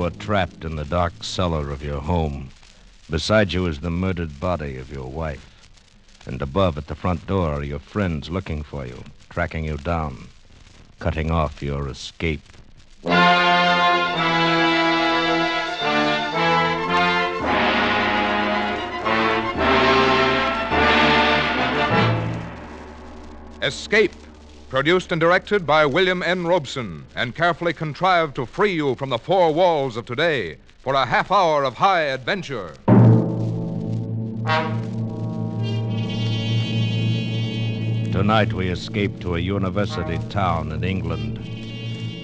you are trapped in the dark cellar of your home. Beside you is the murdered body of your wife. And above at the front door are your friends looking for you, tracking you down, cutting off your escape. Escape, produced and directed by William N. Robson, and carefully contrived to free you from the four walls of today for a half hour of high adventure. Tonight we escape to a university town in England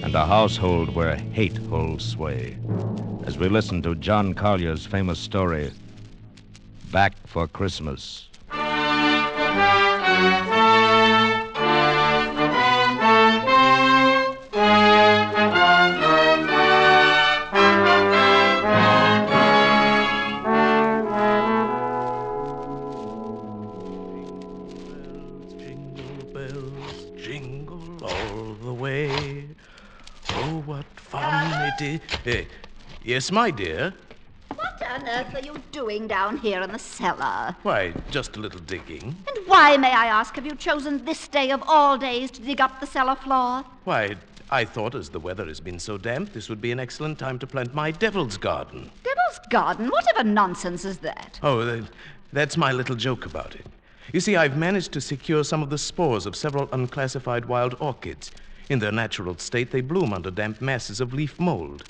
and a household where hate holds sway. As we listen to John Collier's famous story, Back for Christmas. Fun it is. Eh, yes, my dear. What on earth are you doing down here in the cellar? Why, just a little digging. And why, may I ask, have you chosen this day of all days to dig up the cellar floor? Why, I thought as the weather has been so damp, this would be an excellent time to plant my devil's garden. Devil's Garden? Whatever nonsense is that? Oh, th- that's my little joke about it. You see, I've managed to secure some of the spores of several unclassified wild orchids. In their natural state, they bloom under damp masses of leaf mold.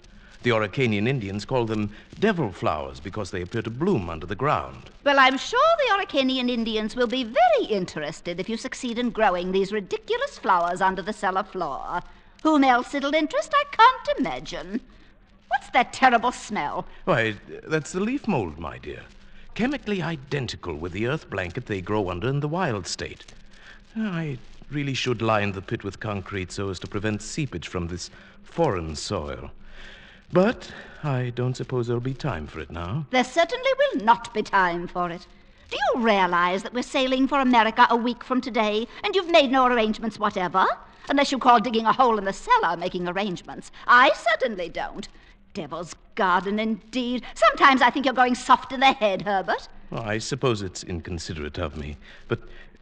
The Araucanian Indians call them devil flowers because they appear to bloom under the ground. Well, I'm sure the Araucanian Indians will be very interested if you succeed in growing these ridiculous flowers under the cellar floor. Whom else it'll interest, I can't imagine. What's that terrible smell? Why, that's the leaf mold, my dear. Chemically identical with the earth blanket they grow under in the wild state. I really should line the pit with concrete so as to prevent seepage from this foreign soil. But I don't suppose there'll be time for it now. There certainly will not be time for it. Do you realize that we're sailing for America a week from today, and you've made no arrangements whatever? Unless you call digging a hole in the cellar making arrangements. I certainly don't. Devil's Garden, indeed. Sometimes I think you're going soft in the head, Herbert. Well, I suppose it's inconsiderate of me. But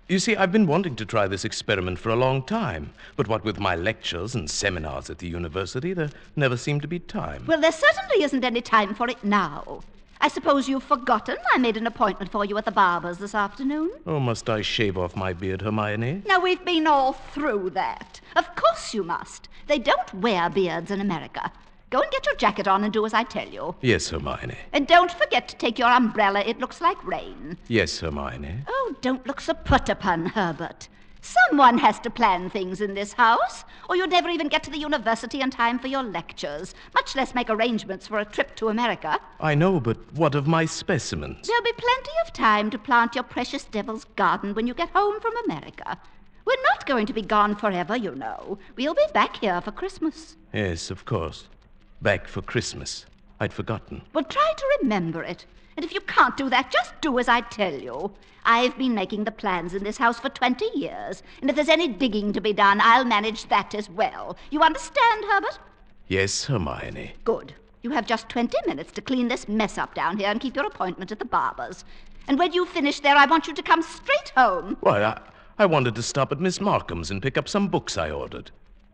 you see, I've been wanting to try this experiment for a long time. But what with my lectures and seminars at the university, there never seemed to be time. Well, there certainly isn't any time for it now. I suppose you've forgotten I made an appointment for you at the barber's this afternoon? Oh, must I shave off my beard, Hermione? Now, we've been all through that. Of course you must. They don't wear beards in America. Go and get your jacket on and do as I tell you. Yes, Hermione. And don't forget to take your umbrella. It looks like rain. Yes, Hermione. Oh, don't look so put upon, Herbert. Someone has to plan things in this house, or you'd never even get to the university in time for your lectures, much less make arrangements for a trip to America. I know, but what of my specimens? There'll be plenty of time to plant your precious devil's garden when you get home from America. We're not going to be gone forever, you know. We'll be back here for Christmas. Yes, of course. Back for Christmas. I'd forgotten. Well, try to remember it. And if you can't do that, just do as I tell you. I've been making the plans in this house for 20 years, and if there's any digging to be done, I'll manage that as well. You understand, Herbert? Yes, Hermione. Good. You have just 20 minutes to clean this mess up down here and keep your appointment at the barber's. And when you finish there, I want you to come straight home. Why, I, I wanted to stop at Miss Markham's and pick up some books I ordered.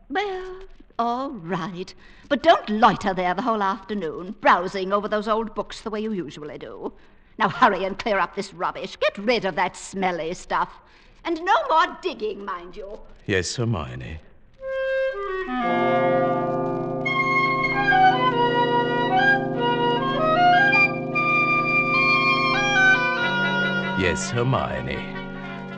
Well, all right. But don't loiter there the whole afternoon, browsing over those old books the way you usually do. Now hurry and clear up this rubbish. Get rid of that smelly stuff. And no more digging, mind you. Yes, Hermione. Yes, Hermione.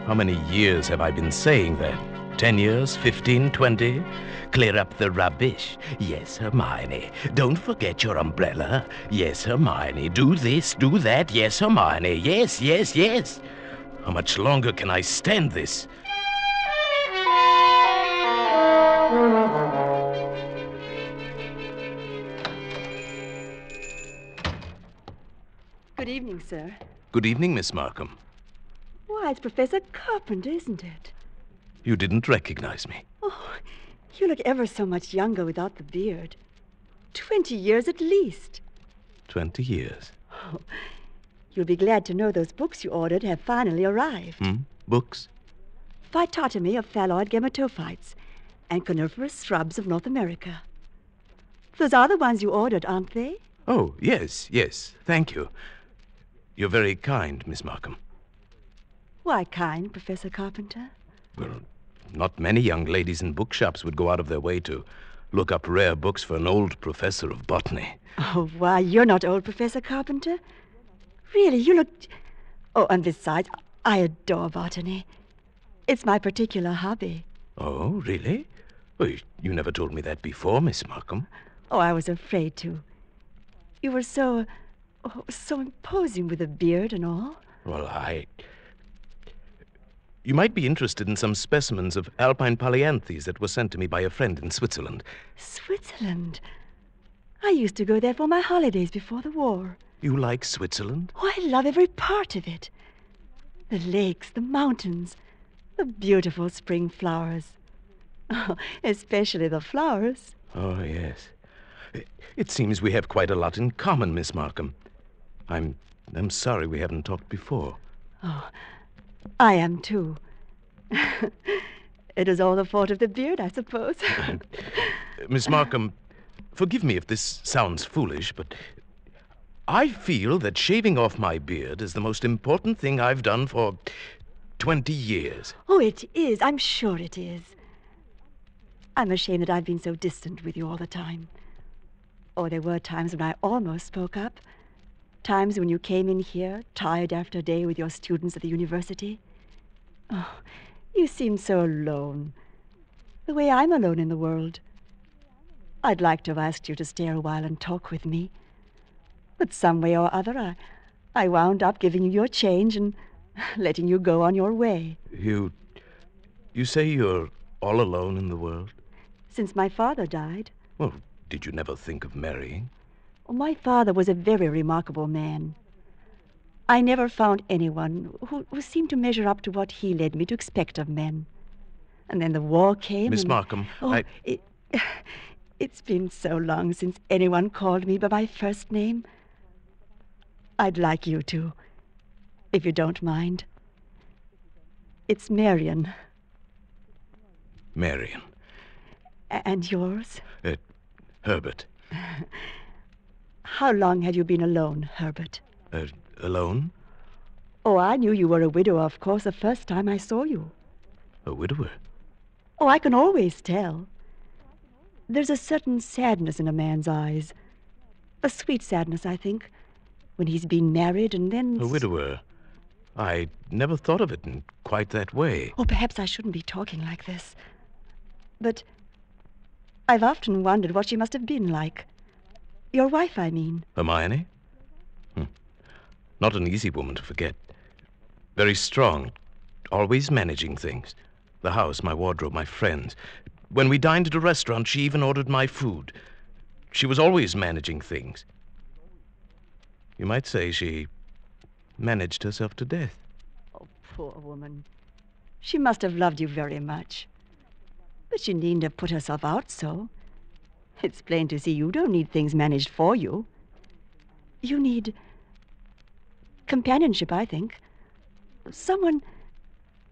How many years have I been saying that? Ten years? Fifteen? Twenty? Clear up the rubbish. Yes, Hermione. Don't forget your umbrella. Yes, Hermione. Do this, do that. Yes, Hermione. Yes, yes, yes. How much longer can I stand this? Good evening, sir. Good evening, Miss Markham. Why, it's Professor Carpenter, isn't it? You didn't recognize me. Oh, you look ever so much younger without the beard. Twenty years at least. Twenty years. Oh, You'll be glad to know those books you ordered have finally arrived. Hmm? Books? Phytotomy of phalloid gametophytes and coniferous shrubs of North America. Those are the ones you ordered, aren't they? Oh, yes, yes. Thank you. You're very kind, Miss Markham. Why kind, Professor Carpenter? Well, not many young ladies in bookshops would go out of their way to look up rare books for an old professor of botany. Oh, why, you're not old, Professor Carpenter. Really, you look. Oh, and besides, I adore botany. It's my particular hobby. Oh, really? Well, you- never told me that before, Miss Markham. Oh, I was afraid to. You were so. Oh, so imposing with a beard and all. Well, I. You might be interested in some specimens of alpine polyanthes that were sent to me by a friend in Switzerland. Switzerland. I used to go there for my holidays before the war. You like Switzerland? Oh, I love every part of it. The lakes, the mountains, the beautiful spring flowers. Oh, especially the flowers. Oh, yes. It, seems we have quite a lot in common, Miss Markham. I'm. I'm sorry we haven't talked before. Oh, I am too. it is all the fault of the beard, I suppose. Miss Markham, forgive me if this sounds foolish, but I feel that shaving off my beard is the most important thing I've done for 20 years. oh, it is. I'm sure it is. I'm ashamed that I've been so distant with you all the time. Oh, there were times when I almost spoke up. Times when you came in here, tired after day with your students at the university. Oh, you seemed so alone. The way I'm alone in the world. I'd like to have asked you to stay a while and talk with me. But some way or other, I, I wound up giving you your change and letting you go on your way. You. You say you're all alone in the world? Since my father died, Well, did you never think of marrying? My father was a very remarkable man. I never found anyone who, who seemed to measure up to what he led me to expect of men. And then the war came. Miss and- Markham, Oh, I. it, it's been so long since anyone called me by my first name. I'd like you to, if you don't mind. It's Marion. Marion. And yours? Uh, Herbert. How long have you been alone, Herbert? Uh, alone? Oh, I knew you were a widower, of course, the first time I saw you. A widower? Oh, I can always tell. There's a certain sadness in a man's eyes. A sweet sadness, I think, when he's been married and then. A widower? I never thought of it in quite that way. Oh, perhaps I shouldn't be talking like this. But I've often wondered what she must have been like. Your wife, I mean. Hermione? Hmm. Not an easy woman to forget. Very strong, always managing things. The house, my wardrobe, my friends. When we dined at a restaurant, she even ordered my food. She was always managing things. You might say she managed herself to death. Oh, poor woman. She must have loved you very much. But she needn't have put herself out so. It's plain to see you don't need things managed for you. You need companionship, I think. Someone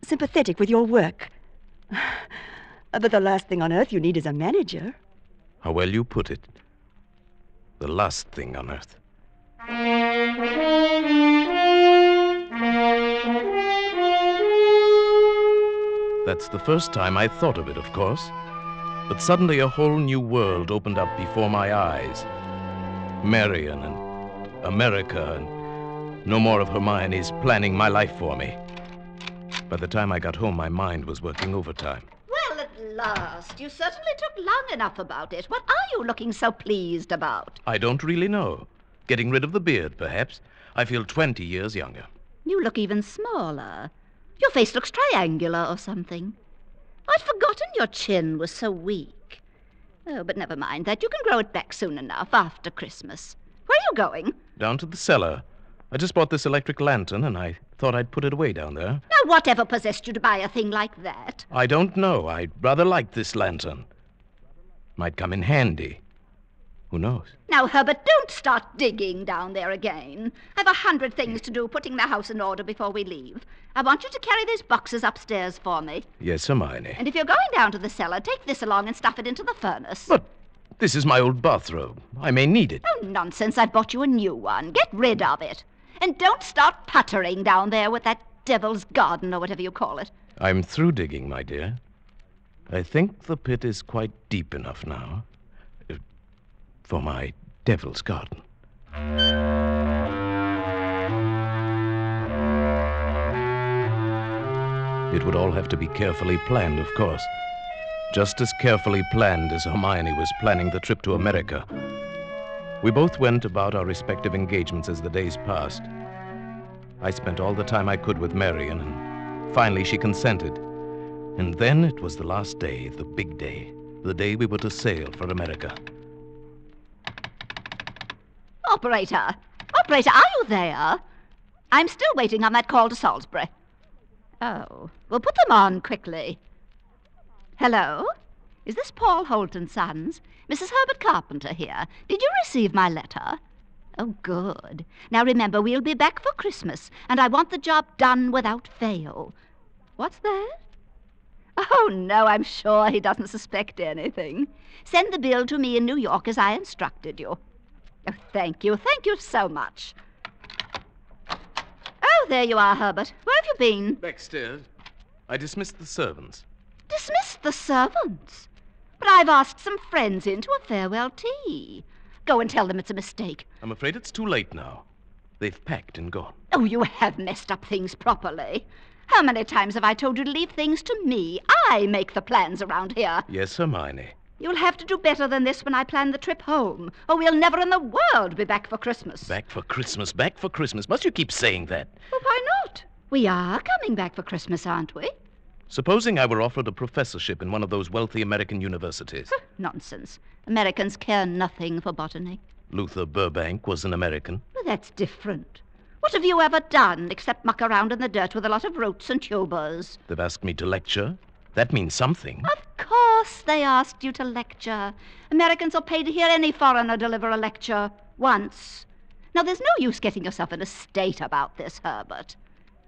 sympathetic with your work. but the last thing on earth you need is a manager. How well you put it. The last thing on earth. That's the first time I thought of it, of course. But suddenly a whole new world opened up before my eyes. Marion and America and no more of Hermione's planning my life for me. By the time I got home, my mind was working overtime. Well, at last. You certainly took long enough about it. What are you looking so pleased about? I don't really know. Getting rid of the beard, perhaps. I feel 20 years younger. You look even smaller. Your face looks triangular or something. I'd forgotten your chin was so weak. Oh, but never mind that. You can grow it back soon enough after Christmas. Where are you going? Down to the cellar. I just bought this electric lantern and I thought I'd put it away down there. Now, whatever possessed you to buy a thing like that? I don't know. I rather like this lantern. Might come in handy. Who knows? Now, Herbert, don't start digging down there again. I've a hundred things to do putting the house in order before we leave. I want you to carry these boxes upstairs for me. Yes, Hermione. And if you're going down to the cellar, take this along and stuff it into the furnace. But this is my old bathrobe. I may need it. Oh, nonsense. I've bought you a new one. Get rid of it. And don't start puttering down there with that devil's garden or whatever you call it. I'm through digging, my dear. I think the pit is quite deep enough now for my devil's garden. It would all have to be carefully planned, of course. Just as carefully planned as Hermione was planning the trip to America. We both went about our respective engagements as the days passed. I spent all the time I could with Marion, and finally she consented. And then it was the last day, the big day, the day we were to sail for America. Operator! Operator, are you there? I'm still waiting on that call to Salisbury. Oh, well, put them on quickly. Hello? Is this Paul Holt and Sons? Mrs. Herbert Carpenter here. Did you receive my letter? Oh, good. Now remember, we'll be back for Christmas, and I want the job done without fail. What's that? Oh, no, I'm sure he doesn't suspect anything. Send the bill to me in New York as I instructed you. Oh, thank you. Thank you so much. Oh, there you are, Herbert. Where have you been? Backstairs. I dismissed the servants. Dismissed the servants. But I've asked some friends in to a farewell tea. Go and tell them it's a mistake. I'm afraid it's too late now. They've packed and gone. Oh, you have messed up things properly. How many times have I told you to leave things to me? I make the plans around here. Yes, Hermione. You'll have to do better than this when I plan the trip home, or we'll never in the world be back for Christmas. Back for Christmas, back for Christmas. Must you keep saying that? Well, why not? We are coming back for Christmas, aren't we? Supposing I were offered a professorship in one of those wealthy American universities. Nonsense. Americans care nothing for botany. Luther Burbank was an American. Well, that's different. What have you ever done except muck around in the dirt with a lot of roots and tubers? They've asked me to lecture. That means something. Of course they asked you to lecture. Americans are paid to hear any foreigner deliver a lecture once. Now, there's no use getting yourself in a state about this, Herbert.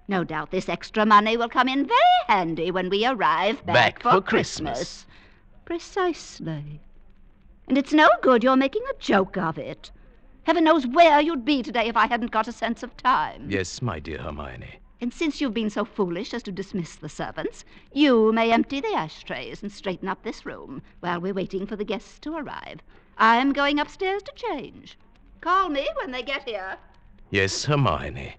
No doubt this extra money will come in very handy when we arrive back, Back for Christmas. Precisely. And it's no good your making a joke of it. Heaven knows where you'd be today if I hadn't got a sense of time. Yes, my dear Hermione. And since you've been so foolish as to dismiss the servants, you may empty the ashtrays and straighten up this room while we're waiting for the guests to arrive. I'm going upstairs to change. Call me when they get here. Yes, Hermione.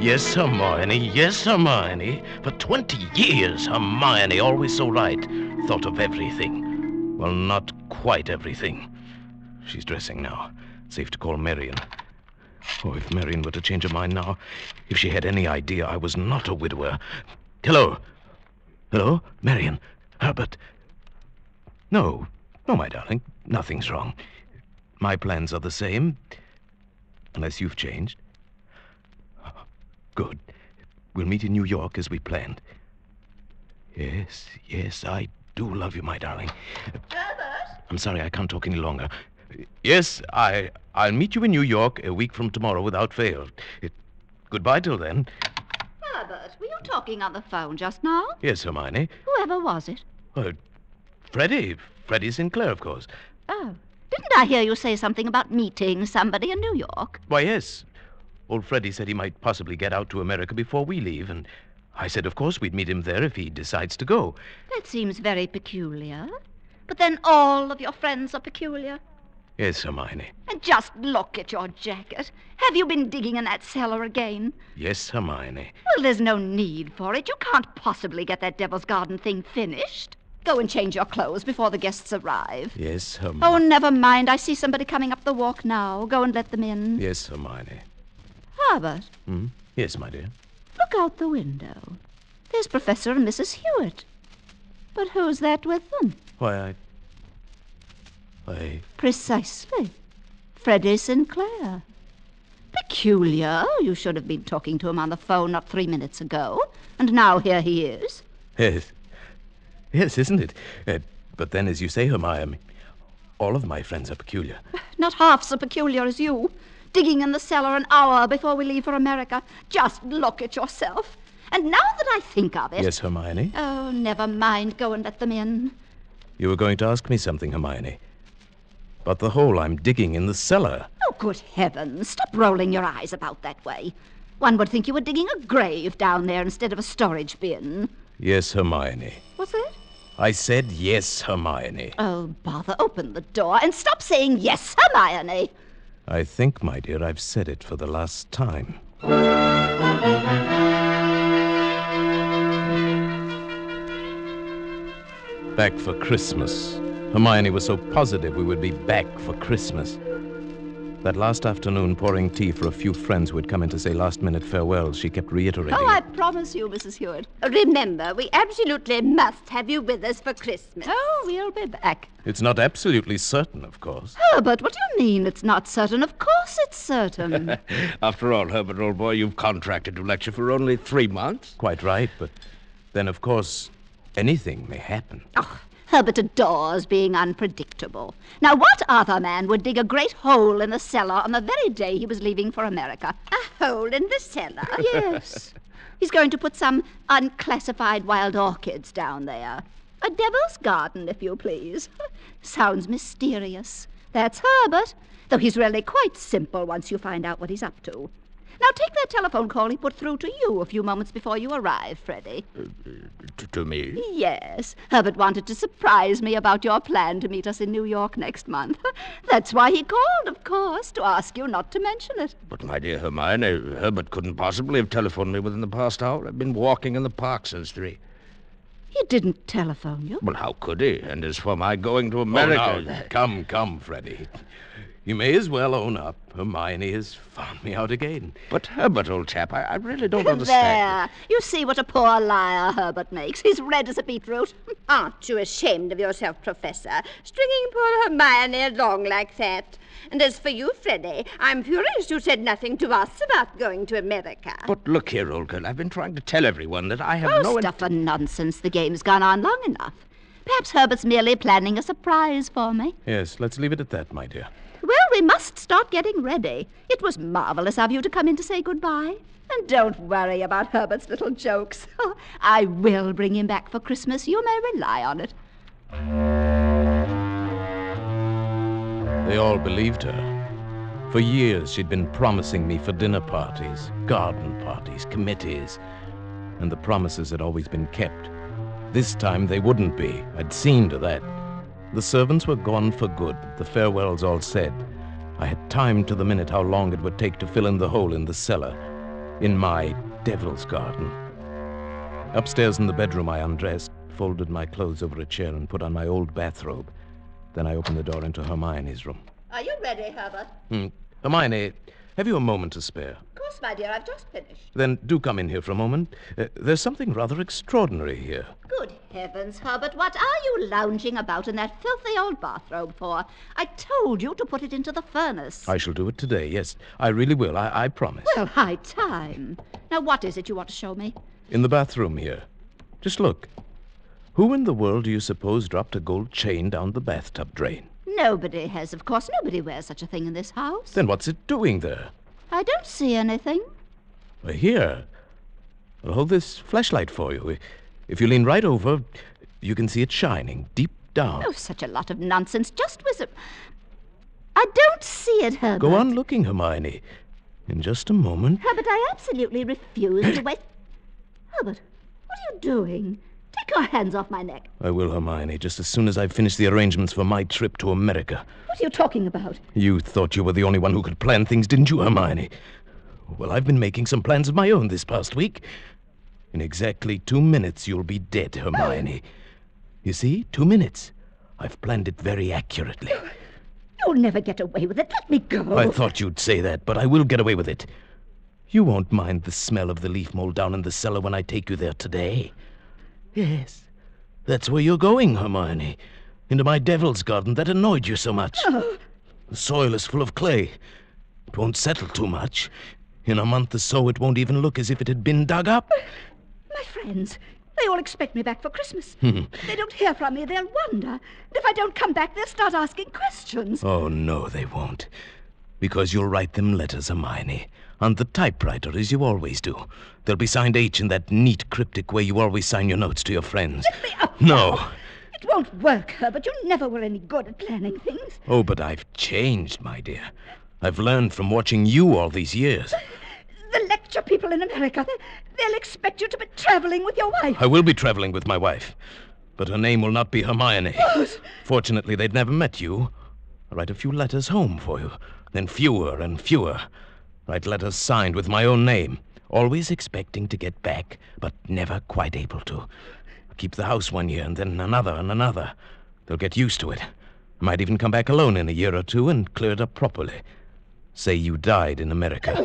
Yes, Hermione. Yes, Hermione. For 20 years, Hermione, always so right, thought of everything. Well, not quite everything. She's dressing now. Safe to call Marion. Oh, if Marion were to change her mind now, if she had any idea I was not a widower. Hello. Hello, Marion. Herbert. No, no, my darling. Nothing's wrong. My plans are the same, unless you've changed. Good. We'll meet in New York as we planned. Yes, yes, I do love you, my darling. Herbert? I'm sorry, I can't talk any longer. Yes, I I'll meet you in New York a week from tomorrow without fail. It, goodbye till then. Herbert, were you talking on the phone just now? Yes, Hermione. Whoever was it? Uh, Freddie. Freddie Sinclair, of course. Oh, didn't I hear you say something about meeting somebody in New York? Why, yes. Old Freddie said he might possibly get out to America before we leave, and I said, of course, we'd meet him there if he decides to go. That seems very peculiar. But then all of your friends are peculiar. Yes, Hermione. And just look at your jacket. Have you been digging in that cellar again? Yes, Hermione. Well, there's no need for it. You can't possibly get that Devil's Garden thing finished. Go and change your clothes before the guests arrive. Yes, Hermione. Oh, never mind. I see somebody coming up the walk now. Go and let them in. Yes, Hermione. Herbert, Hmm? Yes, my dear. look out the window. There's Professor and Mrs. Hewitt. But who's that with them? Why, I. I. Precisely. Freddie Sinclair. Peculiar. You should have been talking to him on the phone not three minutes ago. And now here he is. Yes. Yes, isn't it? Uh, But then, as you say, Hermione, all of my friends are peculiar. Not half so peculiar as you. Digging in the cellar an hour before we leave for America. Just look at yourself. And now that I think of it. Yes, Hermione? Oh, never mind. Go and let them in. You were going to ask me something, Hermione. But the hole I'm digging in the cellar. Oh, good heavens. Stop rolling your eyes about that way. One would think you were digging a grave down there instead of a storage bin. Yes, Hermione. What's that? I said yes, Hermione. Oh, bother. Open the door and stop saying yes, Hermione. I think, my dear, I've said it for the last time. Back for Christmas. Hermione was so positive we would be back for Christmas. That last afternoon, pouring tea for a few friends who had come in to say last minute farewells, she kept reiterating. Oh, I promise you, Mrs. Hewitt. Remember, we absolutely must have you with us for Christmas. Oh, we'll be back. It's not absolutely certain, of course. Oh, Herbert, what do you mean it's not certain? Of course it's certain. After all, Herbert, old boy, you've contracted to lecture for only three months. Quite right, but then, of course, anything may happen. oh, Herbert adores being unpredictable. Now, what other man would dig a great hole in the cellar on the very day he was leaving for America? A hole in the cellar? Yes. He's going to put some unclassified wild orchids down there. A devil's garden, if you please. Sounds mysterious. That's Herbert, though he's really quite simple once you find out what he's up to. Now, take that telephone call he put through to you a few moments before you arrived, Freddie. Uh, T- to me? Yes, Herbert wanted to surprise me about your plan to meet us in New York next month. That's why he called, of course, to ask you not to mention it. But, my dear Hermione, Herbert couldn't possibly have telephoned me within the past hour. I've been walking in the park since three. He didn't telephone you. Well, how could he? And as for my going to Oh, America. now, come, come, Freddie. You may as well own up. Hermione has found me out again. But, Herbert, old chap, I, I really don't understand. There. You see what a poor liar Herbert makes. He's red as a beetroot. Aren't you ashamed of yourself, Professor, stringing poor Hermione along like that? And as for you, Freddie, I'm furious you said nothing to us about going to America. But look here, old girl, I've been trying to tell everyone that I have Oh, no... in- stuff and nonsense. The game's gone on long enough. Perhaps Herbert's merely planning a surprise for me. Yes, let's leave it at that, my dear. We must start getting ready. It was marvelous of you to come in to say goodbye. And don't worry about Herbert's little jokes. I will bring him back for Christmas. You may rely on it. They all believed her. For years, she'd been promising me for dinner parties, garden parties, committees, and the promises had always been kept. This time they wouldn't be. I'd seen to that. The servants were gone for good, the farewells all said. I had timed to the minute how long it would take to fill in the hole in the cellar, in my devil's garden. Upstairs in the bedroom, I undressed, folded my clothes over a chair, and put on my old bathrobe. Then I opened the door into Hermione's room. Are you ready, Herbert? Hmm. Hermione, have you a moment to spare? Of course, my dear, I've just finished. Then do come in here for a moment. Uh, there's something rather extraordinary here. Good heavens, Herbert, what are you lounging about in that filthy old bathrobe for? I told you to put it into the furnace. I shall do it today, yes. I really will, I, I promise. Well, high time. Now, what is it you want to show me? In the bathroom here. Just look. Who in the world do you suppose dropped a gold chain down the bathtub drain? Nobody has, of course. Nobody wears such a thing in this house. Then what's it doing there? I don't see anything. Here. I'll hold this flashlight for you. If you lean right over, you can see it shining deep down. Oh, such a lot of nonsense. Just whisper. I don't see it, Herbert. Go on looking, Hermione. In just a moment. Herbert, I absolutely refuse to wait. Herbert, what are you doing? Take your hands off my neck. I will, Hermione, just as soon as I've finished the arrangements for my trip to America. What are you talking about? You thought you were the only one who could plan things, didn't you, Hermione? Well, I've been making some plans of my own this past week. In exactly two minutes, you'll be dead, Hermione. You see, two minutes. I've planned it very accurately. You'll never get away with it. Let me go. I thought you'd say that, but I will get away with it. You won't mind the smell of the leaf mold down in the cellar when I take you there today. Yes, that's where you're going, Hermione. Into my devil's garden that annoyed you so much. Oh. The soil is full of clay. It won't settle too much. In a month or so, it won't even look as if it had been dug up. My friends, They all expect me back for Christmas. if they don't hear from me, they'll wonder. And if I don't come back, they'll start asking questions. Oh, no, they won't. Because you'll write them letters, Hermione. On the typewriter, as you always do. They'll be signed H in that neat, cryptic way you always sign your notes to your friends. me up No. now. It won't work, Herbert. You never were any good at planning things. Oh, but I've changed, my dear. I've learned from watching you all these years. The lecture people in America, they, they'll expect you to be traveling with your wife. I will be traveling with my wife, but her name will not be Hermione. Fortunately, they'd never met you. I'll write a few letters home for you, then fewer and fewer. Write letters signed with my own name, always expecting to get back, but never quite able to. Keep the house one year and then another and another. They'll get used to it. I might even come back alone in a year or two and clear it up properly. Say you died in America.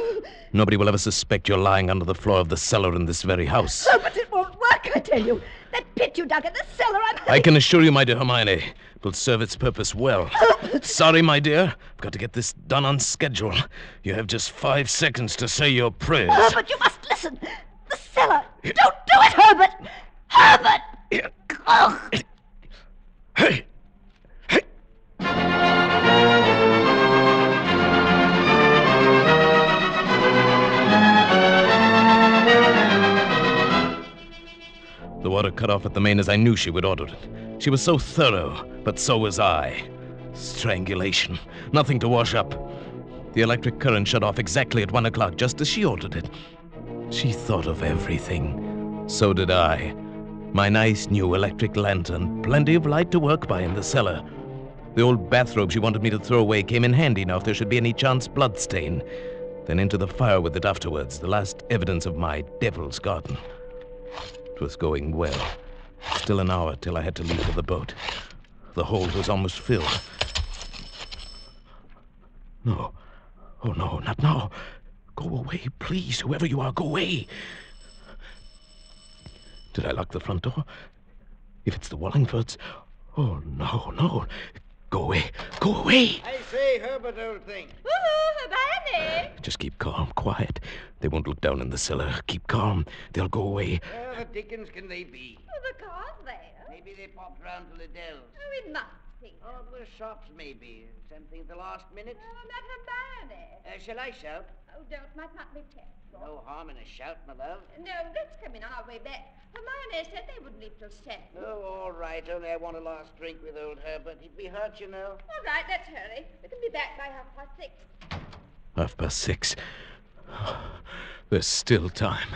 Nobody will ever suspect you're lying under the floor of the cellar in this very house. Oh, but it won't work, I tell you. That pit you dug in the cellar, I'm... I can assure you, my dear Hermione, it will serve its purpose well. Sorry, my dear. I've got to get this done on schedule. You have just five seconds to say your prayers. Herbert, you must listen. The cellar. Don't do it, Herbert. Herbert. Oh. Hey! The cut off at the main as I knew she would order it. She was so thorough, but so was I. Strangulation. Nothing to wash up. The electric current shut off exactly at one o'clock, just as she ordered it. She thought of everything. So did I. My nice new electric lantern, plenty of light to work by in the cellar. The old bathrobe she wanted me to throw away came in handy now if there should be any chance bloodstain. Then into the fire with it afterwards, the last evidence of my devil's garden. It was going well. Still an hour till I had to leave for the boat. The hold was almost filled. No. Oh, no, not now. Go away, please. Whoever you are, go away. Did I lock the front door? If it's the Wallingfords. Oh, no, no. Go away. Go away. I say, Herbert, old thing. Woohoo, Hermione! Just keep calm, quiet. They won't look down in the cellar. Keep calm. They'll go away. Where the dickens can they be? Oh, the car's there. Maybe they popped round to Liddell's. Oh, it must be. Oh, the shops, maybe. Something at the last minute. Oh, not Hermione. Uh, shall I shout? Oh, don't. Might not be test. No harm in a shout, my love. No, let's come in our way back. Hermione said they wouldn't leave till seven. Oh, all right. Only I want a last drink with old Herbert. He'd be hurt, you know. All right, let's hurry. We can be back by half past six. Half past six. There's still time.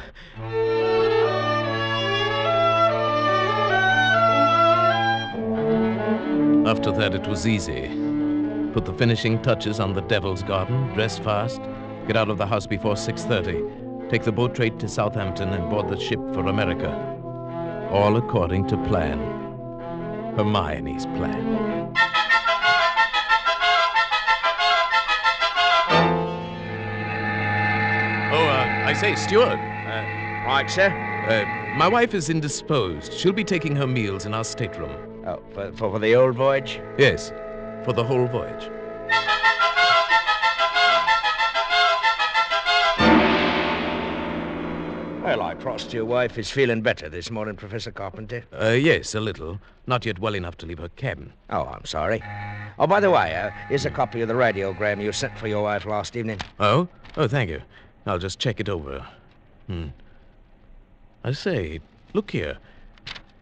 After that, it was easy. Put the finishing touches on the Devil's Garden, dress fast, get out of the house before 6.30, take the boat trade to Southampton and board the ship for America. All according to plan. Hermione's plan. Oh, uh, I say, steward. Right, sir. Uh, my wife is indisposed. She'll be taking her meals in our stateroom. Oh, for, for, for the old voyage? Yes, for the whole voyage. Well, I trust your wife is feeling better this morning, Professor Carpenter. Uh, yes, a little. Not yet well enough to leave her cabin. Oh, I'm sorry. Oh, by the way, uh, here's a copy of the radiogram you sent for your wife last evening. Oh? Oh, thank you. I'll just check it over. Hmm. I say, look here.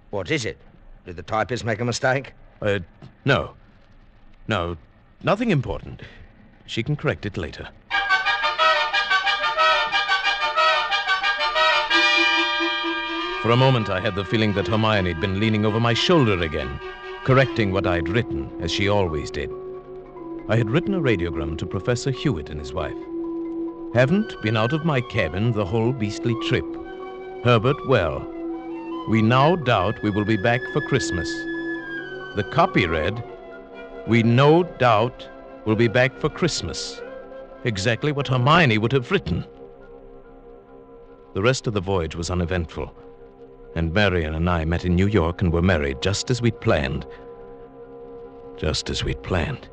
What is it? Did the typist make a mistake? Uh, no. No, nothing important. She can correct it later. For a moment, I had the feeling that Hermione had been leaning over my shoulder again, correcting what I'd written, as she always did. I had written a radiogram to Professor Hewitt and his wife. Haven't been out of my cabin the whole beastly trip. Herbert well. We now doubt we will be back for Christmas. The copy read, We no doubt will be back for Christmas. Exactly what Hermione would have written. The rest of the voyage was uneventful, and Marion and I met in New York and were married just as we'd planned. Just as we'd planned.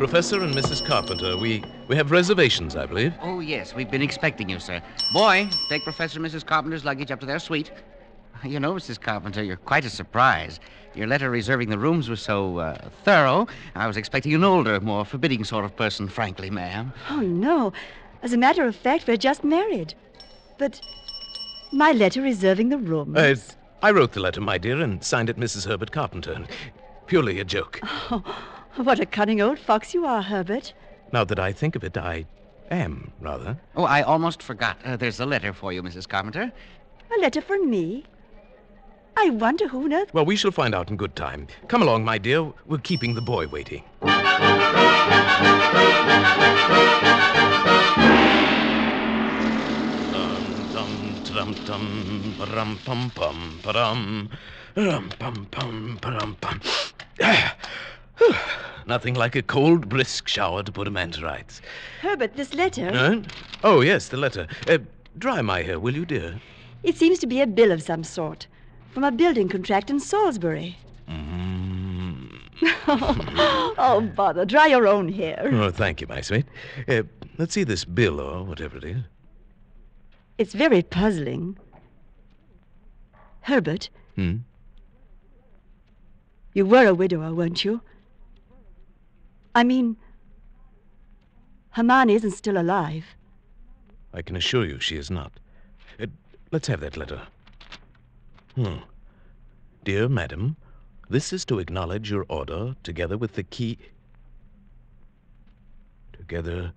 Professor and Mrs. Carpenter. We we have reservations, I believe. Oh, yes, we've been expecting you, sir. Boy, take Professor and Mrs. Carpenter's luggage up to their suite. You know, Mrs. Carpenter, you're quite a surprise. Your letter reserving the rooms was so uh, thorough. I was expecting an older, more forbidding sort of person, frankly, ma'am. Oh, no. As a matter of fact, we're just married. But my letter reserving the room. Uh, I wrote the letter, my dear, and signed it Mrs. Herbert Carpenter. Purely a joke. Oh, what a cunning old fox you are, Herbert. Now that I think of it, I am, rather. Oh, I almost forgot. Uh, there's a letter for you, Mrs. Carpenter. A letter for me? I wonder who on earth. Well, we shall find out in good time. Come along, my dear. We're keeping the boy waiting. Dum dum dum dum ba-dum pum pum ba-dum rum pum pum ba-dum pum. Nothing like a cold, brisk shower to put a man to rights. Herbert, this letter. Oh, yes, the letter. Uh, dry my hair, will you, dear? It seems to be a bill of some sort from a building contract in Salisbury. Mm. oh, bother. Dry your own hair. Oh, thank you, my sweet. Uh, let's see this bill or whatever it is. It's very puzzling. Herbert, Hmm? you were a widower, weren't you? I mean, Hermione isn't still alive. I can assure you she is not. Uh, let's have that letter. Hmm. Dear madam, this is to acknowledge your order together with the key. Together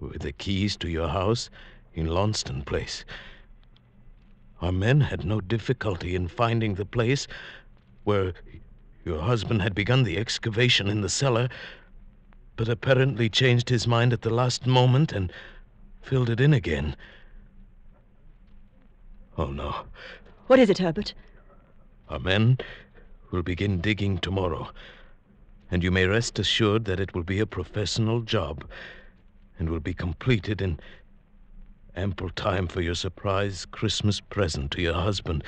with the keys to your house in Launceston Place. Our men had no difficulty in finding the place where your husband had begun the excavation in the cellar, but apparently changed his mind at the last moment and filled it in again. Oh, no. What is it, Herbert? Our men will begin digging tomorrow. And you may rest assured that it will be a professional job and will be completed in ample time for your surprise Christmas present to your husband.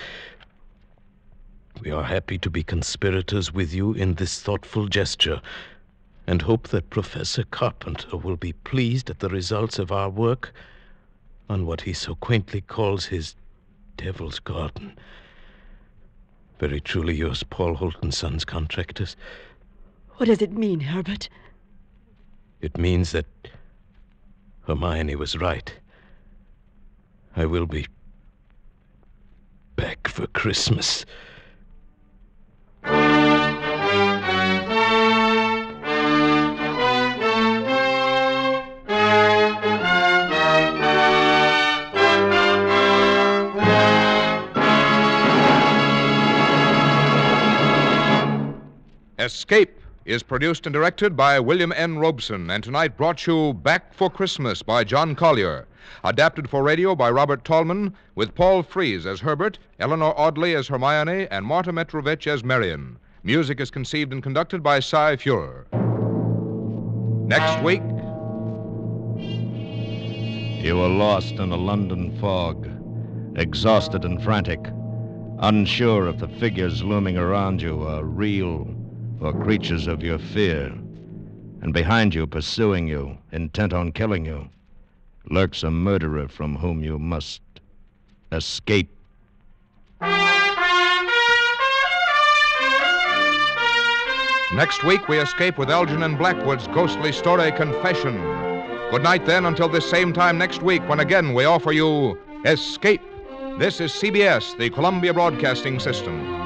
We are happy to be conspirators with you in this thoughtful gesture and hope that Professor Carpenter will be pleased at the results of our work on what he so quaintly calls his Devil's Garden. Very truly yours, Paul Holt and Sons Contractors. What does it mean, Herbert? It means that Hermione was right. I will be back for Christmas. Escape is produced and directed by William N. Robson, and tonight brought you Back for Christmas by John Collier. Adapted for radio by Robert Tallman, with Paul Frees as Herbert, Eleanor Audley as Hermione, and Marta Mitrovich as Marion. Music is conceived and conducted by Cy Feuer. Next week, You were lost in a London fog, exhausted and frantic, unsure if the figures looming around you are real or creatures of your fear. And behind you, pursuing you, intent on killing you, lurks a murderer from whom you must escape. next week we escape with Algernon Blackwood's ghostly story Confession. Good night then until this same time next week when again we offer you Escape. This is CBS, the Columbia Broadcasting System.